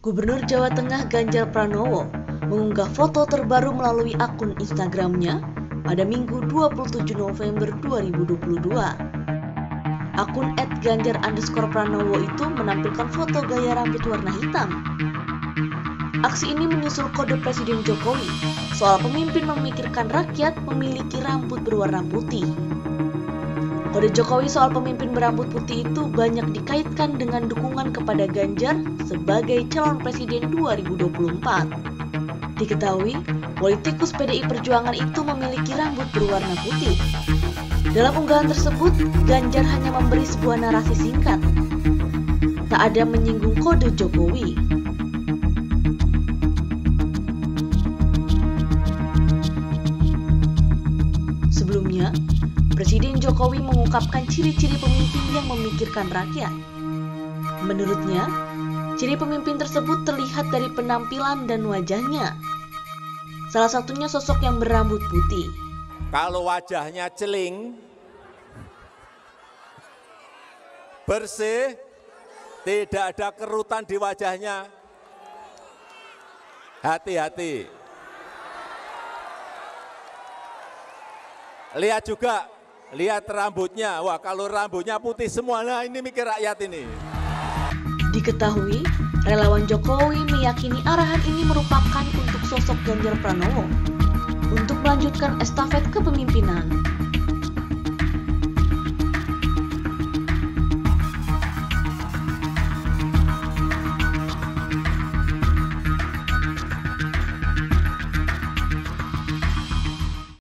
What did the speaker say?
Gubernur Jawa Tengah Ganjar Pranowo mengunggah foto terbaru melalui akun Instagramnya pada Minggu 27 November 2022. Akun @ganjar underscore Pranowo itu menampilkan foto gaya rambut warna hitam. Aksi ini menyusul kode Presiden Jokowi soal pemimpin memikirkan rakyat memiliki rambut berwarna putih. Kode Jokowi soal pemimpin berambut putih itu banyak dikaitkan dengan dukungan kepada Ganjar sebagai calon presiden 2024. Diketahui, politikus PDI Perjuangan itu memiliki rambut berwarna putih. Dalam unggahan tersebut, Ganjar hanya memberi sebuah narasi singkat. Tak ada menyinggung kode Jokowi. Sebelumnya, Presiden Jokowi mengungkapkan ciri-ciri pemimpin yang memikirkan rakyat. Menurutnya, ciri pemimpin tersebut terlihat dari penampilan dan wajahnya. Salah satunya sosok yang berambut putih. Kalau wajahnya celing, bersih, tidak ada kerutan di wajahnya, hati-hati. Lihat juga, lihat rambutnya. Wah, kalau rambutnya putih semua, nah ini mikir rakyat ini. Diketahui, relawan Jokowi meyakini arahan ini merupakan untuk sosok Ganjar Pranowo untuk melanjutkan estafet kepemimpinan.